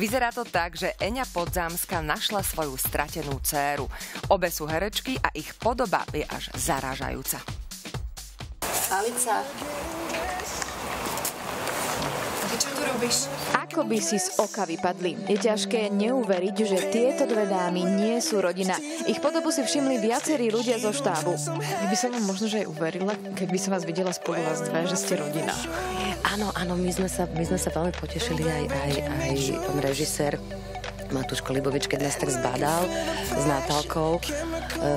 Vyzerá to tak, že Eňa Podzámska našla svoju stratenú dceru. Obe sú herečky a ich podoba je až zarážajúca. Alica, Čo tu robíš? Ako by si z oka vypadli. Je ťažké neuveriť, že tieto dve dámy nie sú rodina. Ich podobu si všimli viacerí ľudia zo štábu. Ja by som vám možno, že aj uverila, keď by som vás videla spolu vás dve, že ste rodina. áno, áno, my sme sa, my sme sa veľmi potešili aj, aj, aj pán režisér Matúško Libovič, keď nás tak zbadal s Natálkou e,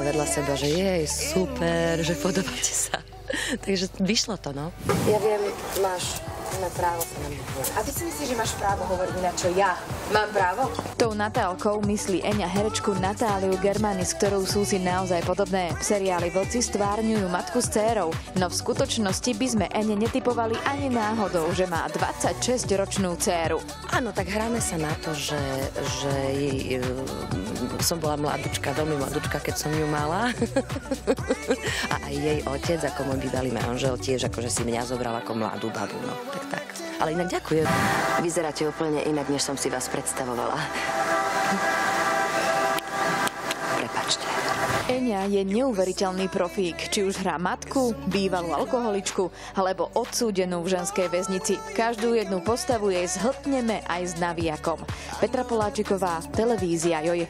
vedľa seba, že je super, že podobáte sa. Takže vyšlo to, no. Ja viem, máš na právo sa na mňa. A ty si myslíš, že máš právo hovoriť na čo ja? Mám právo? Tou Natálkou myslí Eňa herečku Natáliu Germani, s ktorou sú si naozaj podobné. V seriáli Vlci stvárňujú matku s dcérou, no v skutočnosti by sme Ene netypovali ani náhodou, že má 26-ročnú dcéru. Áno, tak hráme sa na to, že, že jej, e, som bola mladučka, veľmi mladučka, keď som ju mala. Jej otec, ako môj bývalý manžel, tiež akože si mňa zobral ako mladú babu. No, tak tak. Ale inak ďakujem. Vyzeráte úplne inak, než som si vás predstavovala. Prepačte. Eňa je neuveriteľný profík, či už hrá matku, bývalú alkoholičku, alebo odsúdenú v ženskej väznici. Každú jednu postavu jej zhltneme aj s navijakom. Petra Poláčiková, televízia Joj.